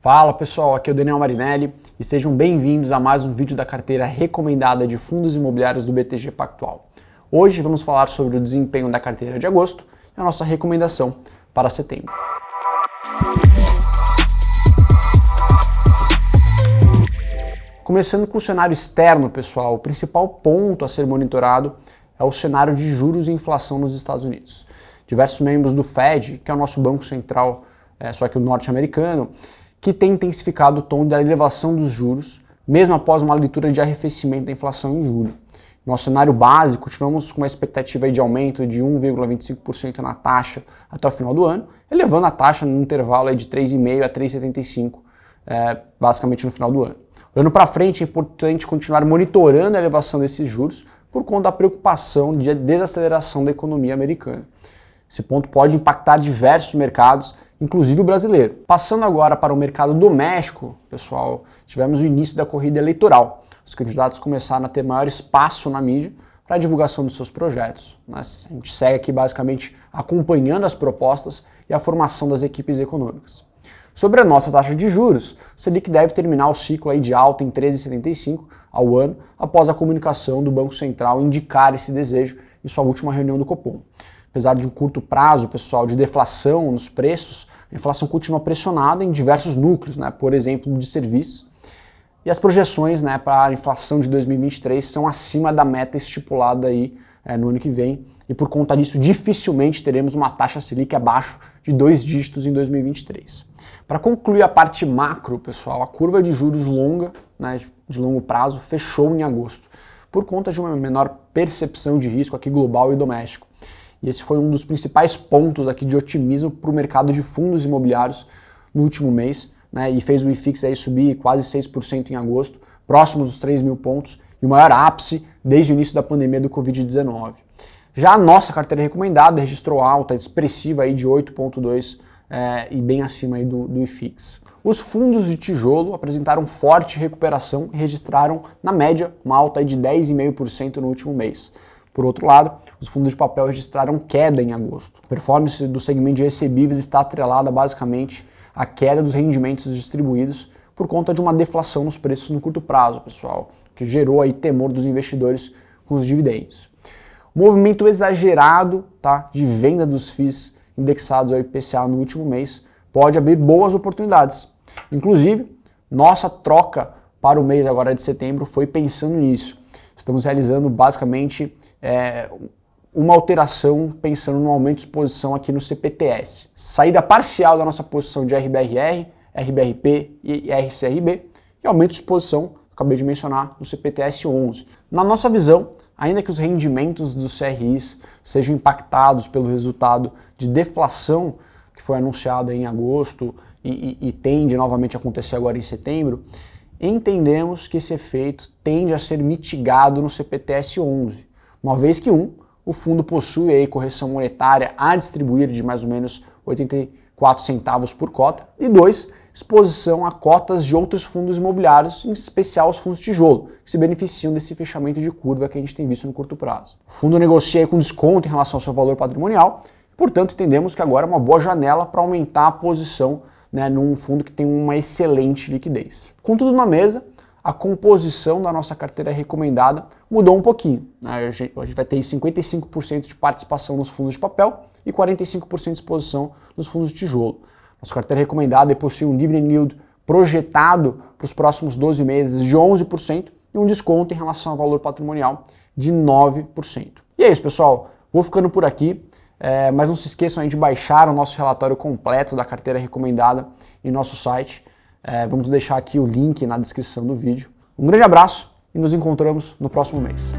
Fala pessoal, aqui é o Daniel Marinelli e sejam bem-vindos a mais um vídeo da carteira recomendada de fundos imobiliários do BTG Pactual. Hoje vamos falar sobre o desempenho da carteira de agosto e a nossa recomendação para setembro. Começando com o cenário externo, pessoal, o principal ponto a ser monitorado é o cenário de juros e inflação nos Estados Unidos. Diversos membros do Fed, que é o nosso banco central, é, só que o norte-americano, que tem intensificado o tom da elevação dos juros, mesmo após uma leitura de arrefecimento da inflação em julho. Nosso cenário básico, continuamos com uma expectativa de aumento de 1,25% na taxa até o final do ano, elevando a taxa no intervalo de 3,5% a 3,75%, é, basicamente no final do ano. Olhando para frente, é importante continuar monitorando a elevação desses juros por conta da preocupação de desaceleração da economia americana. Esse ponto pode impactar diversos mercados inclusive o brasileiro. Passando agora para o mercado doméstico, pessoal, tivemos o início da corrida eleitoral. Os candidatos começaram a ter maior espaço na mídia para a divulgação dos seus projetos. Mas a gente segue aqui basicamente acompanhando as propostas e a formação das equipes econômicas. Sobre a nossa taxa de juros, o Selic deve terminar o ciclo aí de alta em 13,75 ao ano, após a comunicação do Banco Central indicar esse desejo em sua última reunião do Copom. Apesar de um curto prazo, pessoal, de deflação nos preços, a inflação continua pressionada em diversos núcleos, né? por exemplo, de serviços. E as projeções né, para a inflação de 2023 são acima da meta estipulada aí, é, no ano que vem, e por conta disso, dificilmente teremos uma taxa Selic abaixo de dois dígitos em 2023. Para concluir a parte macro, pessoal, a curva de juros longa, né, de longo prazo, fechou em agosto, por conta de uma menor percepção de risco aqui global e doméstico. E esse foi um dos principais pontos aqui de otimismo para o mercado de fundos imobiliários no último mês, né, e fez o IFIX aí subir quase 6% em agosto, próximo dos 3 mil pontos, e o maior ápice desde o início da pandemia do Covid-19. Já a nossa carteira recomendada registrou alta expressiva aí de 8,2% é, e bem acima aí do, do IFIX. Os fundos de tijolo apresentaram forte recuperação e registraram, na média, uma alta de 10,5% no último mês. Por outro lado, os fundos de papel registraram queda em agosto. A performance do segmento de recebíveis está atrelada basicamente à queda dos rendimentos distribuídos por conta de uma deflação nos preços no curto prazo, pessoal, que gerou aí temor dos investidores com os dividendos. O movimento exagerado tá, de venda dos FIIs indexados ao IPCA no último mês pode abrir boas oportunidades. Inclusive, nossa troca para o mês agora de setembro foi pensando nisso. Estamos realizando basicamente é, uma alteração pensando no aumento de exposição aqui no CPTS. Saída parcial da nossa posição de RBRR, RBRP e RCRB e aumento de exposição, acabei de mencionar, no CPTS 11. Na nossa visão, ainda que os rendimentos dos CRIs sejam impactados pelo resultado de deflação que foi anunciado em agosto e, e, e tende novamente a acontecer agora em setembro, entendemos que esse efeito tende a ser mitigado no CPTS 11 uma vez que, um, o fundo possui aí correção monetária a distribuir de mais ou menos 84 centavos por cota, e dois, exposição a cotas de outros fundos imobiliários, em especial os fundos tijolo, que se beneficiam desse fechamento de curva que a gente tem visto no curto prazo. O fundo negocia com desconto em relação ao seu valor patrimonial, portanto entendemos que agora é uma boa janela para aumentar a posição né, num fundo que tem uma excelente liquidez. Com tudo na mesa, a composição da nossa carteira recomendada mudou um pouquinho. Né? A, gente, vai ter 55% de participação nos fundos de papel e 45% de exposição nos fundos de tijolo. Nossa carteira recomendada possui um dividend yield projetado para os próximos 12 meses de 11% e um desconto em relação ao valor patrimonial de 9%. E é isso, pessoal. Vou ficando por aqui. É, mas não se esqueçam de baixar o nosso relatório completo da carteira recomendada em nosso site é, vamos deixar aqui o link na descrição do vídeo. Um grande abraço e nos encontramos no próximo mês.